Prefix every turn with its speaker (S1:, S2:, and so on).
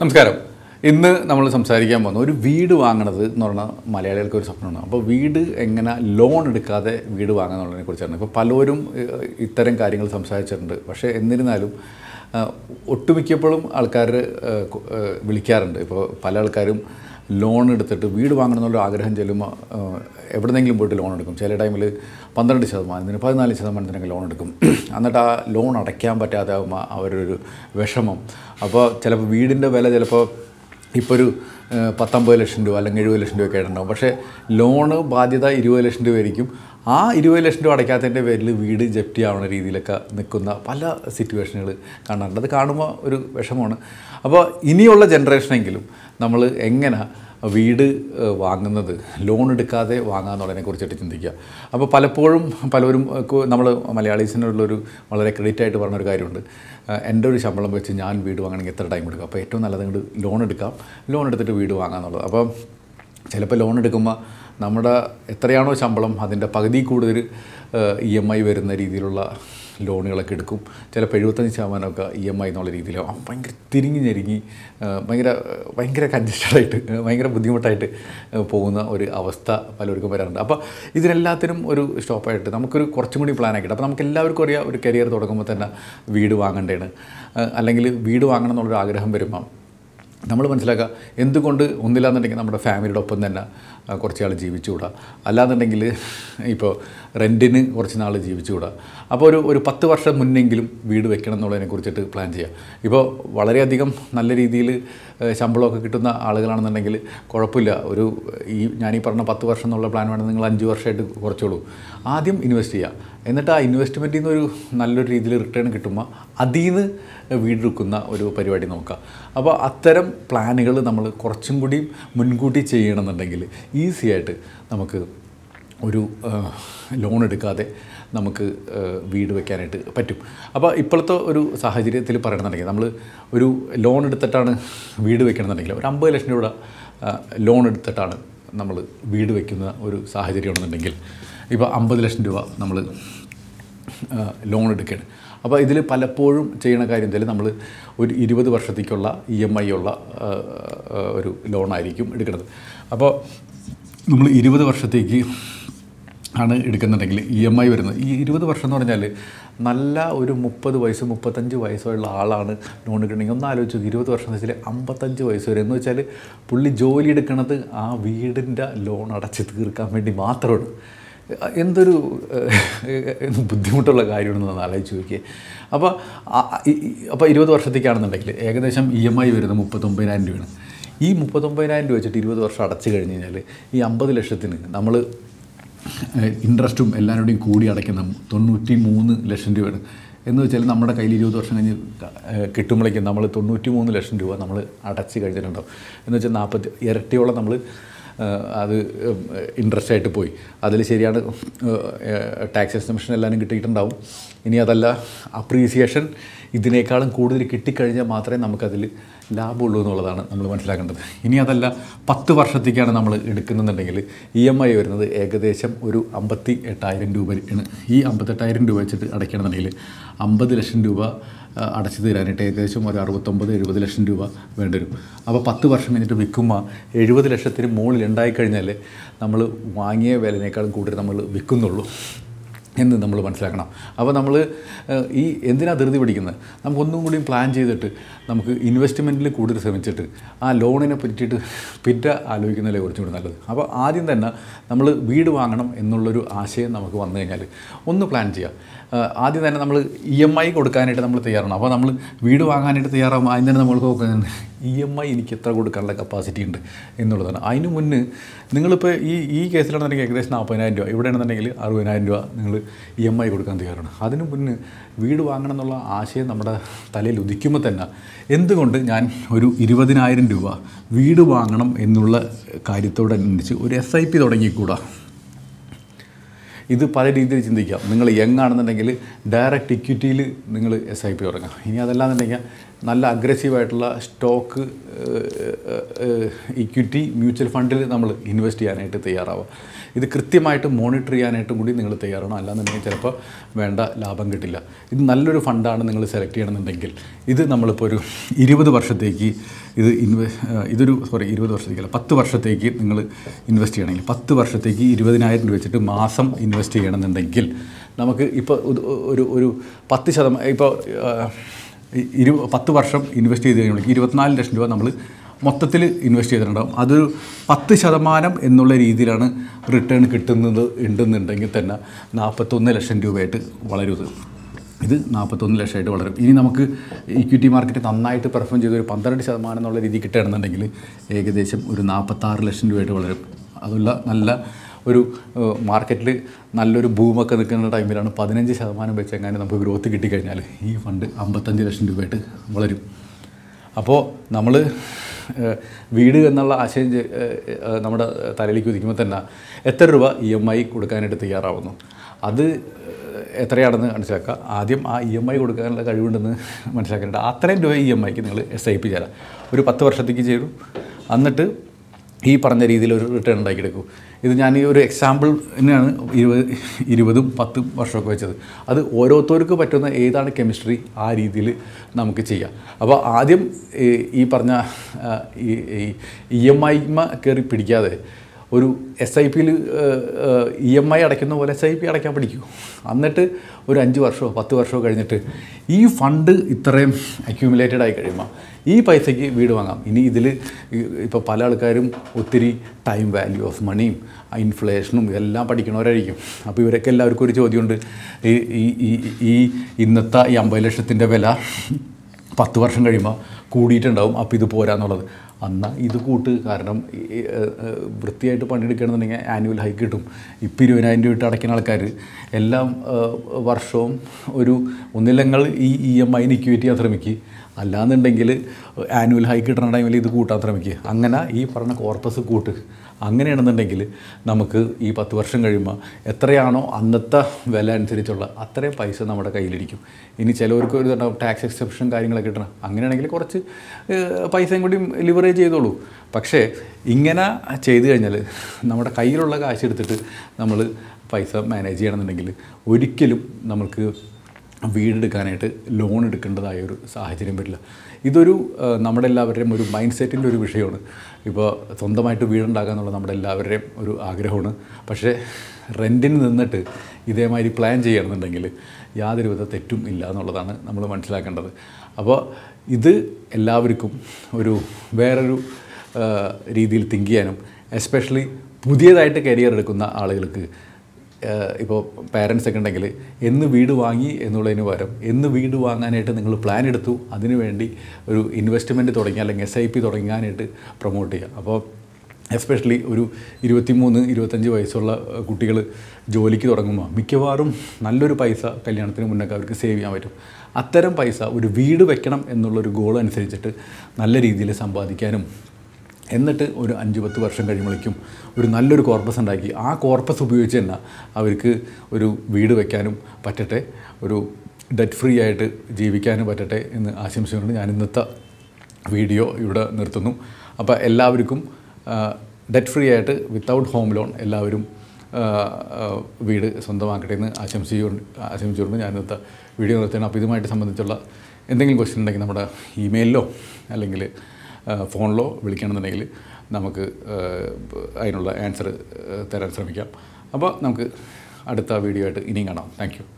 S1: നമസ്കാരം. ഇന്ന് നമ്മൾ സംസാരിക്കാൻ പോകുന്നത് ഒരു വീട് വാങ്ങണത് എന്ന് പറഞ്ഞാൽ മലയാളികൾക്ക് ഒരു സ്വപ്നമാണ്. അപ്പോൾ വീട് എങ്ങനെ ലോൺ എടുക്കാതെ വീട് വാങ്ങാന്നുള്ളതിനെ കുറിച്ചാണ് ഇപ്പോൾ പലരും ഇത്തരം കാര്യങ്ങൾ സംസാരിച്ചിട്ടുണ്ട്. പക്ഷേ എന്നിരുന്നാലും ഒട്ടുമിക്കപ്പോഴും ആൾക്കാർ വിളിക്കാറുണ്ട്. ഇപ്പോൾ പല ആൾക്കാരും ലോൺ എടുത്തിട്ട് വീട് വാങ്ങണം എന്നുള്ള ആഗ്രഹം ചെല്ലുമ്പോൾ എവിടെന്നെങ്കിലും പോയിട്ട് ലോൺ എടുക്കും. ചില ടൈമിൽ പന്ത്രണ്ട് ശതമാനത്തിന് പതിനാല് ശതമാനത്തിനൊക്കെ ലോൺ എടുക്കും. എന്നിട്ട് ആ ലോൺ അടയ്ക്കാൻ പറ്റാതെ ആകുമ്പോൾ അവരൊരു വിഷമം. അപ്പോൾ ചിലപ്പോൾ വീടിന്റെ വില ചിലപ്പോൾ ഇപ്പോൾ ഒരു പത്തൊമ്പത് ലക്ഷം രൂപ അല്ലെങ്കിൽ എഴുപത് ലക്ഷം രൂപയൊക്കെ ആയിട്ടുണ്ടാവും. പക്ഷേ ലോണ് ബാധ്യത ഇരുപത് ലക്ഷം രൂപ ആയിരിക്കും ആ ഇരുപത് ലക്ഷം രൂപ അടയ്ക്കാത്തതിന്റെ പേരിൽ വീട് ജപ്തി ആവുന്ന രീതിയിലൊക്കെ നിൽക്കുന്ന പല സിറ്റുവേഷനുകൾ കാണാറുണ്ട്. അത് കാണുമ്പോൾ ഒരു വിഷമമാണ്. അപ്പോൾ ഇനിയുള്ള ജനറേഷനെങ്കിലും നമ്മൾ എങ്ങനെ വീട് വാങ്ങുന്നത് ലോൺ എടുക്കാതെ വാങ്ങാന്നുള്ളതിനെ കുറിച്ചിട്ട് ചിന്തിക്കുക. അപ്പോൾ പലപ്പോഴും പലരും നമ്മൾ മലയാളീസിനുള്ളൊരു വളരെ ക്രെഡിറ്റ് ആയിട്ട് പറഞ്ഞൊരു കാര്യമുണ്ട്. എന്റെ ഒരു ശമ്പളം വെച്ച് ഞാൻ വീട് വാങ്ങണമെങ്കിൽ എത്ര ടൈം എടുക്കും? അപ്പോൾ ഏറ്റവും നല്ലത് ഇങ്ങോട്ട് ലോൺ എടുക്കാം. ലോൺ എടുത്തിട്ട് വീട് വാങ്ങാന്നുള്ളത്. അപ്പം ചിലപ്പോൾ ലോൺ എടുക്കുമ്പോൾ നമ്മുടെ എത്രയാണോ ശമ്പളം അതിന്റെ പകുതി കൂടുതൽ ഇ എം ഐ വരുന്ന രീതിയിലുള്ള ലോണുകളൊക്കെ എടുക്കും. ചിലപ്പോൾ എഴുപത്തഞ്ച് ശതമാനമൊക്കെ ഇ എം ഐ എന്നുള്ള രീതിയിലാവും ഭയങ്കര തിരിഞ്ഞ് ഞെരുങ്ങി ഭയങ്കര ഭയങ്കര കഞ്ചസ്റ്റഡായിട്ട് ഭയങ്കര ബുദ്ധിമുട്ടായിട്ട് പോകുന്ന ഒരു അവസ്ഥ പലർക്കും വരാറുണ്ട്. അപ്പോൾ ഇതിനെല്ലാത്തിനും ഒരു സ്റ്റോപ്പായിട്ട് നമുക്കൊരു കുറച്ചും കൂടി പ്ലാൻ ആക്കിയിട്ട് അപ്പോൾ നമുക്ക് എല്ലാവർക്കും അറിയാം ഒരു കരിയർ തുടങ്ങുമ്പോൾ തന്നെ വീട് വാങ്ങേണ്ടതാണ് അല്ലെങ്കിൽ വീട് വാങ്ങണം എന്നുള്ളൊരു ആഗ്രഹം വരുമ്പം നമ്മൾ മനസ്സിലാക്കുക എന്തുകൊണ്ട് ഒന്നില്ലാന്നുണ്ടെങ്കിൽ നമ്മുടെ ഫാമിലിയുടെ ഒപ്പം തന്നെ കുറച്ച് നാൾ ജീവിച്ചുകൂടാ. അല്ലാന്നുണ്ടെങ്കിൽ ഇപ്പോൾ റെന്റിന് കുറച്ച് നാൾ ജീവിച്ചുകൂടാ. അപ്പോൾ ഒരു ഒരു പത്ത് വർഷം മുന്നെങ്കിലും വീട് വെക്കണം എന്നുള്ളതിനെ കുറിച്ചിട്ട് പ്ലാൻ ചെയ്യുക ഇപ്പോൾ വളരെയധികം നല്ല രീതിയിൽ ശമ്പളമൊക്കെ കിട്ടുന്ന ആളുകളാണെന്നുണ്ടെങ്കിൽ കുഴപ്പമില്ല. ഒരു ഈ ഞാനീ പറഞ്ഞ പത്ത് വർഷം എന്നുള്ള പ്ലാൻ വേണം നിങ്ങൾ അഞ്ച് വർഷമായിട്ട് കുറച്ചോളൂ. ആദ്യം ഇൻവെസ്റ്റ് ചെയ്യുക എന്നിട്ട് ആ ഇൻവെസ്റ്റ്മെന്റിൽ നിന്ന് ഒരു നല്ലൊരു രീതിയിൽ റിട്ടേൺ കിട്ടുമ്പോൾ അതിൽ നിന്ന് വീടെടുക്കുന്ന ഒരു പരിപാടി നോക്കുക അപ്പോൾ അത്തരം പ്ലാനുകൾ നമ്മൾ കുറച്ചും കൂടി മുൻകൂട്ടി ചെയ്യണമെന്നുണ്ടെങ്കിൽ ഈസി ആയിട്ട് നമുക്ക് ഒരു ലോൺ എടുക്കാതെ നമുക്ക് വീട് വെക്കാനായിട്ട് പറ്റും. അപ്പോൾ ഇപ്പോഴത്തെ ഒരു സാഹചര്യത്തിൽ പറയണമെന്നുണ്ടെങ്കിൽ നമ്മൾ ഒരു ലോൺ എടുത്തിട്ടാണ് വീട് വെക്കണമെന്നുണ്ടെങ്കിൽ ഒരു അമ്പത് ലക്ഷം രൂപ ലോൺ എടുത്തിട്ടാണ് നമ്മൾ വീട് വയ്ക്കുന്ന ഒരു സാഹചര്യമാണെന്നുണ്ടെങ്കിൽ ഇപ്പോൾ അമ്പത് ലക്ഷം രൂപ നമ്മൾ ലോൺ എടുക്കുകയാണ്. അപ്പോൾ ഇതിൽ പലപ്പോഴും ചെയ്യണ കാര്യം എന്തായാലും നമ്മൾ ഒരു ഇരുപത് വർഷത്തേക്കുള്ള ഇ എം ഐ ഉള്ള ഒരു ലോണായിരിക്കും എടുക്കുന്നത്. അപ്പോൾ നമ്മൾ ഇരുപത് വർഷത്തേക്ക് ആണ് എടുക്കുന്നുണ്ടെങ്കിൽ ഇ എം ഐ വരുന്നത്. ഈ ഇരുപത് വർഷം എന്ന് പറഞ്ഞാൽ നല്ല ഒരു മുപ്പത് വയസ്സ് മുപ്പത്തഞ്ച് വയസ്സുള്ള ആളാണ് ലോൺ എടുക്കണമെങ്കിൽ. ഒന്ന് ആലോചിച്ച് നോക്കി ഇരുപത് വർഷം എന്ന് വെച്ചാൽ അമ്പത്തഞ്ച് വയസ്സ് വരെ. എന്ന് വെച്ചാൽ പുള്ളി ജോലി എടുക്കുന്നത് ആ വീടിന്റെ ലോൺ അടച്ച് തീർക്കാൻ വേണ്ടി മാത്രമാണ്. എന്തൊരു ബുദ്ധിമുട്ടുള്ള കാര്യമാണെന്ന് ഒന്ന് ആലോചിച്ച് നോക്കിയേ. അപ്പോൾ അപ്പോൾ ഇരുപത് വർഷത്തേക്കാണെന്നുണ്ടെങ്കിൽ ഏകദേശം ഇ എം ഐ വരുന്നത് മുപ്പത്തൊമ്പതിനായിരം രൂപയാണ്. ഈ മുപ്പത്തൊമ്പതിനായിരം രൂപ വെച്ചിട്ട് ഇരുപത് വർഷം അടച്ചു കഴിഞ്ഞ് കഴിഞ്ഞാൽ ഈ അമ്പത് ലക്ഷത്തിന് നമ്മൾ ഇൻട്രസ്റ്റും എല്ലാവരുടെയും കൂടി അടയ്ക്കുന്ന തൊണ്ണൂറ്റി മൂന്ന് ലക്ഷം രൂപയാണ്. എന്ന് വെച്ചാൽ നമ്മുടെ കയ്യിൽ ഇരുപത് വർഷം കഴിഞ്ഞ് കിട്ടുമ്പോഴേക്കും നമ്മൾ തൊണ്ണൂറ്റി മൂന്ന് ലക്ഷം രൂപ നമ്മൾ അടച്ച് കഴിഞ്ഞിട്ടുണ്ടാവും. എന്ന് വെച്ചാൽ നാൽപ്പത്തി ഇരട്ടിയോളം നമ്മൾ അത് ഇൻട്രസ്റ്റ് ആയിട്ട് പോയി. അതിൽ ശരിയാണ് ടാക്സ് എക്സ്റ്റമിഷൻ എല്ലാവരും കിട്ടിയിട്ടുണ്ടാവും. ഇനി അതല്ല അപ്രീസിയേഷൻ ഇതിനേക്കാളും കൂടുതൽ കിട്ടിക്കഴിഞ്ഞാൽ മാത്രമേ നമുക്കതിൽ ലാഭമുള്ളൂ എന്നുള്ളതാണ് നമ്മൾ മനസ്സിലാക്കേണ്ടത്. ഇനി അതല്ല പത്ത് വർഷത്തേക്കാണ് നമ്മൾ എടുക്കുന്നുണ്ടെങ്കിൽ ഇ എം ഐ വരുന്നത് ഏകദേശം ഒരു അമ്പത്തി എട്ടായിരം രൂപയാണ്. ഈ അമ്പത്തെട്ടായിരം രൂപ വെച്ചിട്ട് അടയ്ക്കണമെന്നുണ്ടെങ്കിൽ അമ്പത് ലക്ഷം രൂപ അടച്ചു തീരാനായിട്ട് ഏകദേശം ഒരു അറുപത്തൊമ്പത് എഴുപത് ലക്ഷം രൂപ വേണ്ടി വരും. അപ്പോൾ പത്ത് വർഷം കഴിഞ്ഞിട്ട് വിൽക്കുമ്പോൾ എഴുപത് ലക്ഷത്തിന് മുകളിൽ ഉണ്ടായിക്കഴിഞ്ഞാൽ നമ്മൾ വാങ്ങിയ വിലനേക്കാളും കൂടുതൽ നമ്മൾ വിൽക്കുന്നുള്ളൂ. എന്ന് നമ്മൾ മനസ്സിലാക്കണം. അപ്പോൾ നമ്മൾ ഈ എന്തിനാണ് ധൃതി പിടിക്കുന്നത്? നമുക്കൊന്നും കൂടിയും പ്ലാൻ ചെയ്തിട്ട് നമുക്ക് ഇൻവെസ്റ്റ്മെന്റിൽ കൂടുതൽ ശ്രമിച്ചിട്ട് ആ ലോണിനെ പറ്റിയിട്ട് പിറ്റ ആലോചിക്കുന്നതിലെ കുറച്ചും കൂടി നല്ലത്. അപ്പോൾ ആദ്യം തന്നെ നമ്മൾ വീട് വാങ്ങണം എന്നുള്ളൊരു ആശയം നമുക്ക് വന്നു കഴിഞ്ഞാൽ ഒന്ന് പ്ലാൻ ചെയ്യുക ആദ്യം തന്നെ നമ്മൾ ഇ എം ഐ കൊടുക്കാനായിട്ട് നമ്മൾ തയ്യാറാണ്. അപ്പോൾ നമ്മൾ വീട് വാങ്ങാനായിട്ട് തയ്യാറാകുമ്പോൾ ആദ്യം തന്നെ നമ്മൾ ഇ എം ഐ എനിക്ക് എത്ര കൊടുക്കാനുള്ള കപ്പാസിറ്റി ഉണ്ട് എന്നുള്ളതാണ്. അതിന് മുന്നേ നിങ്ങളിപ്പോൾ ഈ ഈ കേസിലാണെന്നുണ്ടെങ്കിൽ ഏകദേശം നാൽപ്പതിനായിരം രൂപ. ഇവിടെയാണെന്നുണ്ടെങ്കിൽ അറുപതിനായിരം രൂപ നിങ്ങൾ ഇ എം ഐ കൊടുക്കാൻ തയ്യാറാണ്. അതിന് മുന്നേ വീട് വാങ്ങണം എന്നുള്ള ആശയം നമ്മുടെ തലയിൽ ഉദിക്കുമ്പോൾ തന്നെ എന്തുകൊണ്ട് ഞാൻ ഒരു ഇരുപതിനായിരം രൂപ വീട് വാങ്ങണം എന്നുള്ള കാര്യത്തോടനുസരിച്ച് ഒരു എസ് ഐ പി തുടങ്ങിക്കൂടാ? ഇത് പല രീതിയിൽ ചിന്തിക്കാം. നിങ്ങൾ യങ് ആണെന്നുണ്ടെങ്കിൽ ഡയറക്റ്റ് ഇക്വിറ്റിയിൽ നിങ്ങൾ എസ് ഐ പി തുടങ്ങാം. ഇനി അതല്ലാന്നുണ്ടെങ്കിൽ നല്ല അഗ്രസീവായിട്ടുള്ള സ്റ്റോക്ക് ഇക്വിറ്റി മ്യൂച്വൽ ഫണ്ടിൽ നമ്മൾ ഇൻവെസ്റ്റ് ചെയ്യാനായിട്ട് തയ്യാറാവുക. ഇത് കൃത്യമായിട്ട് മോണിറ്റർ ചെയ്യാനായിട്ടും കൂടി നിങ്ങൾ തയ്യാറാണോ അല്ലാന്നുണ്ടെങ്കിൽ ചിലപ്പോൾ വേണ്ട ലാഭം കിട്ടില്ല. ഇത് നല്ലൊരു ഫണ്ടാണ് നിങ്ങൾ സെലക്ട് ചെയ്യണമെന്നുണ്ടെങ്കിൽ ഇത് നമ്മളിപ്പോൾ ഒരു ഇരുപത് വർഷത്തേക്ക് ഇത് ഇൻവെ ഇതൊരു സോറി ഇരുപത് വർഷത്തേക്കല്ല പത്ത് വർഷത്തേക്ക് നിങ്ങൾ ഇൻവെസ്റ്റ് ചെയ്യണമെങ്കിൽ പത്ത് വർഷത്തേക്ക് ഇരുപതിനായിരം രൂപ വെച്ചിട്ട് മാസം ഇൻവെസ്റ്റ് ചെയ്യണമെന്നുണ്ടെങ്കിൽ നമുക്ക് ഇപ്പോൾ ഒരു ഒരു പത്ത് ശതമാനം ഇപ്പോൾ ഇരു പത്ത് വർഷം ഇൻവെസ്റ്റ് ചെയ്ത് കഴിയുമ്പോൾ ഇരുപത്തിനാല് ലക്ഷം രൂപ നമ്മൾ മൊത്തത്തിൽ ഇൻവെസ്റ്റ് ചെയ്തിട്ടുണ്ടാകും അതൊരു പത്ത് ശതമാനം എന്നുള്ള രീതിയിലാണ് റിട്ടേൺ കിട്ടുന്നത് ഉണ്ടെന്നുണ്ടെങ്കിൽ തന്നെ നാൽപ്പത്തൊന്ന് ലക്ഷം രൂപയായിട്ട് വളരുത് ഇത്. നാൽപ്പത്തൊന്ന് ലക്ഷമായിട്ട് വളരും. ഇനി നമുക്ക് ഇക്വിറ്റി മാർക്കറ്റ് നന്നായിട്ട് പെർഫോം ചെയ്ത് ഒരു പന്ത്രണ്ട് ശതമാനം എന്നുള്ള രീതി കിട്ടുകയാണെന്നുണ്ടെങ്കിൽ ഏകദേശം ഒരു നാൽപ്പത്താറ് ലക്ഷം രൂപയായിട്ട് വളരും. അതുള്ള നല്ല ഒരു മാർക്കറ്റിൽ നല്ലൊരു ഭൂമൊക്കെ നിൽക്കുന്ന ടൈമിലാണ് പതിനഞ്ച് ശതമാനം വെച്ചെങ്ങാനും നമുക്ക് ഗ്രോത്ത് കിട്ടിക്കഴിഞ്ഞാൽ ഈ ഫണ്ട് അമ്പത്തഞ്ച് ലക്ഷം രൂപയായിട്ട് വളരും. അപ്പോൾ നമ്മൾ വീട് എന്നുള്ള ആശയം നമ്മുടെ തലയിലേക്ക് ഉദിക്കുമ്പോൾ തന്നെ എത്ര രൂപ ഇ എം ഐ കൊടുക്കാനായിട്ട് തയ്യാറാവുന്നു? അത് എത്രയാണെന്ന് മനസ്സിലാക്കുക. ആദ്യം ആ ഇ എം ഐ കൊടുക്കാനുള്ള കഴിവുണ്ടെന്ന് മനസ്സിലാക്കേണ്ട. അത്രയും രൂപ ഇ എം ഐക്ക് നിങ്ങൾ എസ് ഐ പി ചേരാം ഒരു പത്ത് വർഷത്തേക്ക് ചെയ്തു. എന്നിട്ട് ഈ പറഞ്ഞ രീതിയിൽ ഒരു റിട്ടേൺ ഉണ്ടാക്കിയെടുക്കൂ. ഇത് ഞാൻ ഈ ഒരു എക്സാമ്പിൾ തന്നെയാണ് ഇരുപത് ഇരുപതും പത്തും വർഷമൊക്കെ വെച്ചത്. അത് ഓരോരുത്തർക്ക് പറ്റുന്ന ഏതാണ് കെമിസ്ട്രി ആ രീതിയിൽ നമുക്ക് ചെയ്യാം. അപ്പോൾ ആദ്യം ഈ പറഞ്ഞ ഈ എം ഐമ കയറി പിടിക്കാതെ ഒരു എസ് ഐ പിയിൽ ഇ എം ഐ അടയ്ക്കുന്ന പോലെ എസ് ഐ പി അടയ്ക്കാൻ പഠിക്കൂ എന്നിട്ട് ഒരു അഞ്ച് വർഷമോ പത്ത് വർഷമോ കഴിഞ്ഞിട്ട് ഈ ഫണ്ട് ഇത്രയും അക്യൂമുലേറ്റഡ് ആയി കഴിയുമ്പോൾ ഈ പൈസയ്ക്ക് വീട് വാങ്ങാം. ഇനി ഇതിൽ ഇപ്പോൾ പല ആൾക്കാരും ഒത്തിരി ടൈം വാല്യൂ ഓഫ് മണിയും ഇൻഫ്ലേഷനും എല്ലാം പഠിക്കണവരായിരിക്കും. അപ്പോൾ ഇവരൊക്കെ എല്ലാവർക്കും ഒരു ചോദ്യമുണ്ട്. ഈ ഈ ഈ- ഇന്നത്തെ ഈ അമ്പത് ലക്ഷത്തിന്റെ വില പത്ത് വർഷം കഴിയുമ്പോൾ കൂടിയിട്ടുണ്ടാവും. അപ്പോൾ ഇത് പോരാന്നുള്ളത് എന്നാൽ ഇത് കൂട്ട് കാരണം വൃത്തിയായിട്ട് പണിയെടുക്കുകയാണെന്നുണ്ടെങ്കിൽ ആനുവൽ ഹൈക്ക് കിട്ടും. ഇപ്പം ഇരുപതിനായിരം രൂപ ഇട്ട് അടയ്ക്കുന്ന ആൾക്കാർ എല്ലാം വർഷവും ഒരു ഒന്നില്ലെങ്കിൽ ഈ ഇ എം ഐ ചെയ്യാൻ ശ്രമിക്കുക അല്ലാന്നുണ്ടെങ്കിൽ ആനുവൽ ഹൈക്ക് കിട്ടുന്ന ടൈമിൽ ഇത് കൂട്ടാൻ ശ്രമിക്കുക. അങ്ങനെ ഈ പറഞ്ഞ കോർപ്പസ് കൂട്ട്. അങ്ങനെയാണെന്നുണ്ടെങ്കിൽ നമുക്ക് ഈ പത്ത് വർഷം കഴിയുമ്പോൾ എത്രയാണോ അന്നത്തെ വില അനുസരിച്ചുള്ള അത്രയും പൈസ നമ്മുടെ കയ്യിലിരിക്കും. ഇനി ചിലവർക്ക് ഒരു ടാക്സ് എക്സെപ്ഷൻ കാര്യങ്ങളൊക്കെ കിട്ടണം അങ്ങനെയാണെങ്കിൽ കുറച്ച് പൈസയും കൂടി ലിവറേജ് ചെയ്തോളൂ. പക്ഷേ ഇങ്ങനെ ചെയ്തു കഴിഞ്ഞാൽ നമ്മുടെ കയ്യിലുള്ള കാശ് എടുത്തിട്ട് നമ്മൾ പൈസ മാനേജ് ചെയ്യണമെന്നുണ്ടെങ്കിൽ ഒരിക്കലും നമുക്ക് വീടെടുക്കാനായിട്ട് ലോൺ എടുക്കേണ്ടതായ ഒരു സാഹചര്യം വരില്ല. ഇതൊരു നമ്മുടെ എല്ലാവരുടെയും ഒരു മൈൻഡ് സെറ്റിന്റെ ഒരു വിഷയമാണ്. ഇപ്പോൾ സ്വന്തമായിട്ട് വീടുണ്ടാക്കുക എന്നുള്ളത് നമ്മുടെ എല്ലാവരുടെയും ഒരു ആഗ്രഹമാണ്. പക്ഷേ റെന്റിന് നിന്നിട്ട് ഇതേമാതിരി പ്ലാൻ ചെയ്യണമെന്നുണ്ടെങ്കിൽ യാതൊരുവിധ തെറ്റും ഇല്ല എന്നുള്ളതാണ് നമ്മൾ മനസ്സിലാക്കേണ്ടത്. അപ്പോൾ ഇത് എല്ലാവർക്കും ഒരു വേറൊരു രീതിയിൽ തിങ്ക് ചെയ്യാനും എസ്പെഷ്യലി പുതിയതായിട്ട് കരിയർ എടുക്കുന്ന ആളുകൾക്ക് ഇപ്പോൾ പാരൻസ് ഒക്കെ ഉണ്ടെങ്കിൽ എന്ന് വീട് വാങ്ങി എന്നുള്ളതിന് പകരം എന്ന് വീട് വാങ്ങാനായിട്ട് നിങ്ങൾ പ്ലാൻ എടുത്തു അതിനുവേണ്ടി ഒരു ഇൻവെസ്റ്റ്മെന്റ് തുടങ്ങി അല്ലെങ്കിൽ എസ് ഐ പി തുടങ്ങാനായിട്ട് പ്രൊമോട്ട് ചെയ്യുക. അപ്പോൾ എസ്പെഷ്യലി ഒരു ഇരുപത്തിമൂന്ന് ഇരുപത്തഞ്ച് വയസ്സുള്ള കുട്ടികൾ ജോലിക്ക് തുടങ്ങുമ്പോൾ മിക്കവാറും നല്ലൊരു പൈസ കല്യാണത്തിന് മുന്നൊക്കെ അവർക്ക് സേവ് ചെയ്യാൻ പറ്റും. അത്തരം പൈസ ഒരു വീട് വെക്കണം എന്നുള്ളൊരു ഗോൾ അനുസരിച്ചിട്ട് നല്ല രീതിയിൽ സമ്പാദിക്കാനും എന്നിട്ട് ഒരു അഞ്ച് പത്ത് വർഷം കഴിയുമ്പോഴേക്കും ഒരു നല്ലൊരു കോർപ്പസ് ഉണ്ടാക്കി. ആ കോർപ്പസ് ഉപയോഗിച്ച് തന്നെ അവർക്ക് ഒരു വീട് വയ്ക്കാനും പറ്റട്ടെ ഒരു ഡെറ്റ് ഫ്രീ ആയിട്ട് ജീവിക്കാനും പറ്റട്ടെ എന്ന് ആശംസിച്ചുകൊണ്ട് ഞാൻ ഇന്നത്തെ വീഡിയോ ഇവിടെ നിർത്തുന്നു. അപ്പോൾ എല്ലാവർക്കും ഡെറ്റ് ഫ്രീ ആയിട്ട് വിത്തൗട്ട് ഹോം ലോൺ എല്ലാവരും വീട് സ്വന്തമാക്കട്ടെ എന്ന് ആശംസിച്ചുകൊണ്ട് ആശംസിച്ചുകൊണ്ട് ഞാൻ ഇന്നത്തെ വീഡിയോ നിർത്തുകയാണ്. അപ്പോൾ ഇതുമായിട്ട് സംബന്ധിച്ചുള്ള എന്തെങ്കിലും ക്വസ്റ്റ്യൻ ഉണ്ടെങ്കിൽ നമ്മുടെ ഇമെയിലിലോ അല്ലെങ്കിൽ ഫോണിലോ വിളിക്കണമെന്നുണ്ടെങ്കിൽ നമുക്ക് അതിനുള്ള ആൻസർ തരാൻ ശ്രമിക്കാം. അപ്പോൾ നമുക്ക് അടുത്ത വീഡിയോ ആയിട്ട് ഇനിയും കാണാം. താങ്ക്